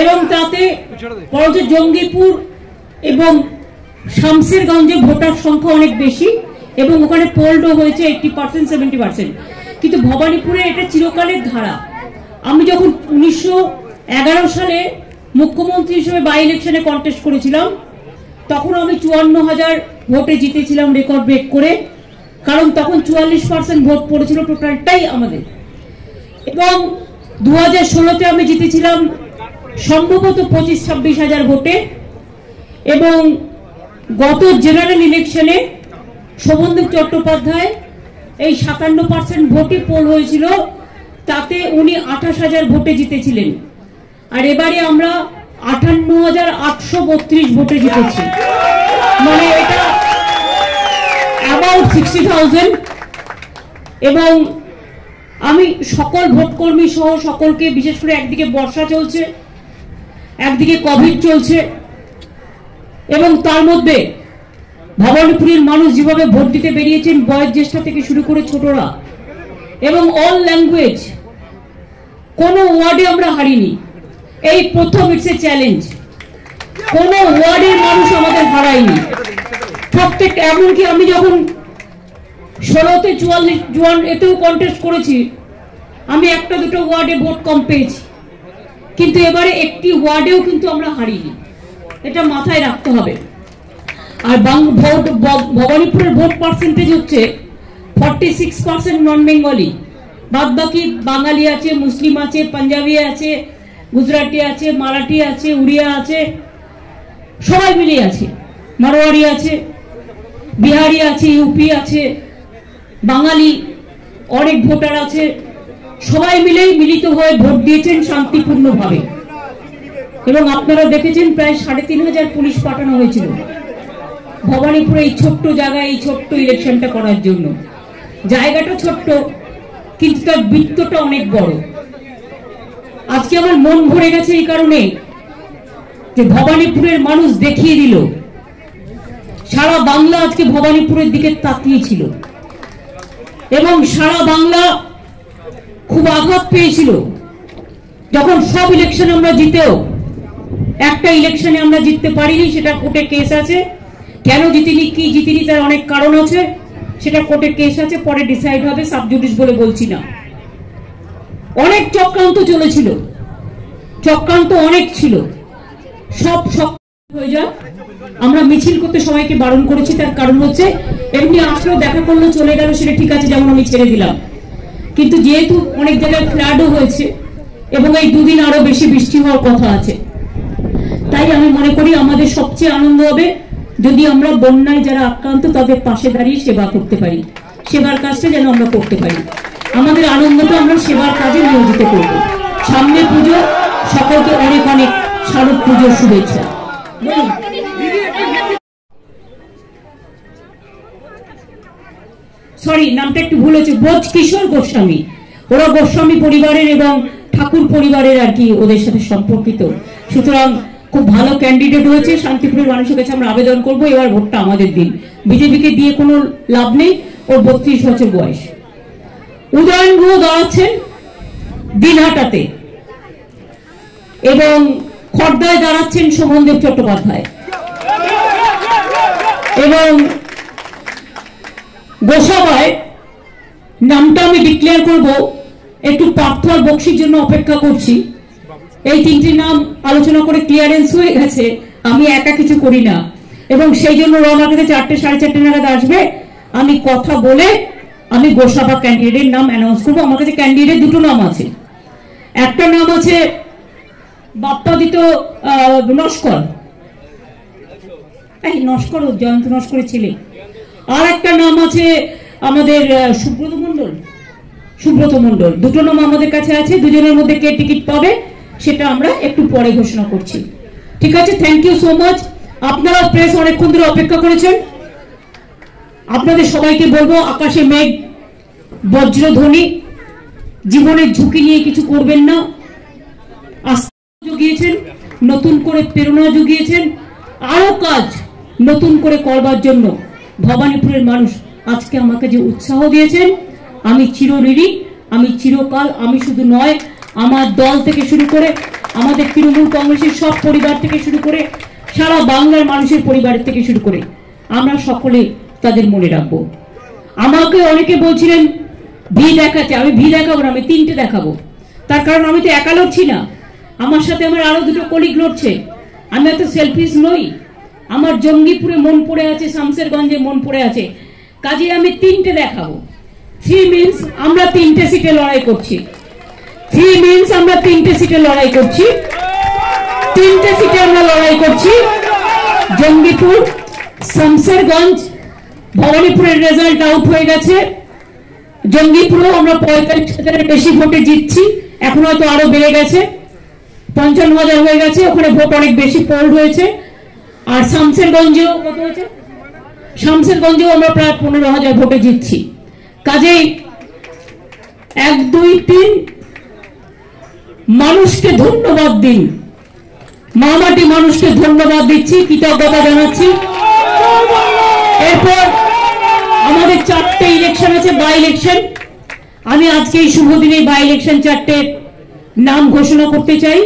এবং তাতে জঙ্গিপুর এবং ভোটার সংখ্যা অনেক বেশি এবং ওখানে হয়েছে এইটটি পার্সেন্ট সেভেন্টি পার্সেন্ট কিন্তু ভবানীপুরে এটা চিরকালের ধারা। আমি যখন উনিশশো এগারো সালে মুখ্যমন্ত্রী হিসেবে বাই ইলেকশনে কন্টেস্ট করেছিলাম, তখন আমি চুয়ান্ন হাজার ভোটে জিতেছিলাম রেকর্ড ব্রেক করে। কারণ তখন চুয়াল্লিশ পার্সেন্ট ভোট পড়েছিল টোটালটাই আমাদের। এবং দু হাজার ষোলোতে আমি জিতেছিলাম সম্ভবত পঁচিশ ছাব্বিশ হাজার ভোটে এবং গত জেনারেল ইলেকশনে শোভনদেব চট্টোপাধ্যায় এই সাতান্ন পার্সেন্ট ভোটে পোল হয়েছিল, তাতে উনি আঠাশ হাজার ভোটে জিতেছিলেন। আর এবারে আমরা আটান্ন হাজার আটশো বত্রিশ ভোটে জিতেছি। মানে এটা অ্যাবাউট সিক্সটি থাউজেন্ড এবং আমি সকল ভোটকর্মী সহ সকলকে, বিশেষ করে একদিকে বর্ষা চলছে, একদিকে কোভিড চলছে, এবং তার মধ্যে ভবানীপুরের মানুষ যেভাবে ভোট দিতে বেরিয়েছেন বয়োজ্যেষ্ঠ থেকে শুরু করে ছোটরা, এবং অল ল্যাঙ্গুয়েজ কোনো ওয়ার্ডে আমরা হারিনি। এই প্রথম ইটস এ চ্যালেঞ্জ কোনো ওয়ার্ডের মানুষ আমাদের হারায়নি। প্রত্যেক, এমনকি আমি যখন ষোলোতে চুয়াল্লিশ জুয়ান এতেও কন্টেস্ট করেছি। আমি একটা দুটো ওয়ার্ডে ভোট কম পেয়েছি। কিন্তু এবারে একটি ওয়ার্ডেও কিন্তু আমরা হারিনি এটা মাথায় রাখতে হবে। আর ভোট ভবানীপুরের ভোট পার্সেন্টেজ হচ্ছে forty six percent non Bengali বাদ বাকি বাঙালি আছে, মুসলিম আছে, পাঞ্জাবি আছে, গুজরাটি আছে, মারাঠি আছে, উড়িয়া আছে, সবাই মিলিয়ে আছে। মারোয়ারি আছে, বিহারি আছে, ইউপি আছে বাঙালি, অনেক ভোটার আছে, সবাই মিলেই মিলিত হয়ে ভোট দিয়েছেন শান্তিপূর্ণভাবে। এবং আপনারা দেখেছেন প্রায় সাড়ে তিন হাজার পুলিশ পাঠানো হয়েছিল। ভবানীপুরে এই ছোট্ট জায়গায়, এই ছোট্ট ইলেকশনটা করার জন্য। জায়গাটা ছোট্ট, কিন্তু তার বৃত্তটা অনেক বড়। আজকে আমার মন ভরে গেছে এই কারণে যে ভবানীপুরের মানুষ দেখিয়ে দিল, সারা বাংলা আজকে ভবানীপুরের দিকে তাকিয়েছিল এবং সারা বাংলা খুব আঘাত পেয়েছিল। যখন সব ইলেকশন আমরা জিতেও, একটা ইলেকশনে আমরা জিততে পারিনি, সেটা কোর্টে কেস আছে। কেন জিতিনি, কি জিতিনি, তার অনেক কারণ আছে। সেটা কোর্টে কেস আছে, পরে ডিসাইড হবে সাবজুডিস বলে বলছি না। অনেক চক্রান্ত চলেছিল। চক্রান্ত অনেক ছিল। সব সব আমরা মিছিল করতে সবাইকে বারণ করেছি, তার কারণ হচ্ছে এমনি আসলেও দেখা করল চলে গেল, সেটা ঠিক আছে, যেমন আমি ছেড়ে দিলাম। কিন্তু যেহেতু অনেক জায়গায় ফ্লাডও হয়েছে এবং এই দুদিন আরও বেশি বৃষ্টি হওয়ার কথা আছে, তাই আমি মনে করি আমাদের সবচেয়ে আনন্দ হবে যদি আমরা বন্যায় যারা আক্রান্ত, তাদের পাশে দাঁড়িয়ে সেবা করতে পারি। সেবার কাজটা যেন আমরা করতে পারি। আমাদের আনন্দটা আমরা সেবার কাজে নিয়োজিত করব। সামনে পুজো, সকলকে অনেক অনেক শারদ পুজোর শুভেচ্ছা। সরি নামটা একটু ভুল হয়েছে বোধ কিশোর গোস্বামী। ওরা গোস্বামী পরিবারের এবং ঠাকুর পরিবারের আর কি ওদের সাথে সম্পর্কিত। সুতরাং খুব ভালো ক্যান্ডিডেট হয়েছে। শান্তিপুরের মানুষের কাছে আমরা আবেদন করব। এবার ভোটটা আমাদের দিন। বিজেপিকে দিয়ে কোনো লাভ নেই। ওর বত্রিশ বছর বয়স। উদয়ন গুহ দাঁড়াচ্ছেন দিনহাটাতে। এবং খর্দায় দাঁড়াচ্ছেন শোভনদেব চট্টোপাধ্যায়। এবং গোসাবায় নামটা আমি ডিক্লেয়ার করব, একটু পার্থ আর বক্সির জন্য অপেক্ষা করছি। এই তিনটি নাম আলোচনা করে ক্লিয়ারেন্স হয়ে গেছে, আমি একা কিছু করি না। এবং সেই জন্য ওরা আমার কাছে চারটে, সাড়ে চারটে নাগাদ আসবে। আমি কথা বলে আমি গোসাবা ক্যান্ডিডেটের নাম অ্যানাউন্স করব। আমার কাছে ক্যান্ডিডেট দুটো নাম আছে। একটা নাম আছে বাপ্পাদিত নস্কর। এই নস্কর, জয়ন্ত নস্করের ছেলে। আর একটা নাম আছে আমাদের সুব্রত সুব্রত দুটো নাম আমাদের কাছে আছে, দুজনের মধ্যে কে টিকিট পাবে সেটা আমরা একটু পরে ঘোষণা করছি। ঠিক আছে? থ্যাংক ইউ সো মাচ আপনারা প্রেস অনেকক্ষণ ধরে অপেক্ষা করেছেন। আপনাদের সবাইকে বলব, আকাশে মেঘ, বজ্রধ্বনি, জীবনের ঝুঁকি নিয়ে কিছু করবেন না। জুগিয়েছেন নতুন করে প্রেরণা জুগিয়েছেন আরও কাজ নতুন করে করবার জন্য ভবানীপুরের মানুষ আজকে আমাকে যে উৎসাহ দিয়েছেন, আমি চিরঋণী, আমি চিরকাল, আমি শুধু নয়, আমার দল থেকে শুরু করে আমাদের তৃণমূল কংগ্রেসের সব পরিবার থেকে শুরু করে সারা বাংলার মানুষের পরিবারের থেকে শুরু করে আমরা সকলে তাদের মনে রাখব। আমাকে অনেকে বলছিলেন, ভি দেখাতে আমি ভি দেখাবো না, আমি তিনটে দেখাবো। তার কারণ আমি তো একা লড়ছি না। আমার সাথে আমার আরও দুটো কলিগ লড়ছে। আমি এত সেলফিস নই। আমার জঙ্গিপুরে মন পড়ে আছে শামসেরগঞ্জে মন পড়ে আছে। কাজে আমি তিনটে দেখাবো। থ্রি মিনস আমরা তিনটে সিটে লড়াই করছি। থ্রি মিনস আমরা তিনটে সিটে লড়াই করছি। তিনটে সিটে আমরা লড়াই করছি। জঙ্গিপুর শামসেরগঞ্জ ভবানীপুরের রেজাল্ট আউট হয়ে গেছে। জঙ্গিপুরেও আমরা পঁয়তাল্লিশ হাজারের বেশি ভোটে জিতছি। এখন হয়তো আরও বেড়ে গেছে। পঞ্চান্ন হাজার হয়ে গেছে, ওখানে ভোট অনেক বেশি পোল্ড হয়েছে। আর শামসেরগঞ্জেও কত হয়েছে? শামসেরগঞ্জেও আমরা প্রায় পনেরো হাজার ভোটে জিতছি। কাজেই এক, দুই, তিন, মানুষকে ধন্যবাদ দিন। মামাটি মানুষকে ধন্যবাদ দিচ্ছি, কৃতজ্ঞতা জানাচ্ছি। এরপর আমাদের চারটে ইলেকশন আছে বাই ইলেকশন আমি আজকে এই শুভ দিনে বাই ইলেকশন চারটে নাম ঘোষণা করতে চাই।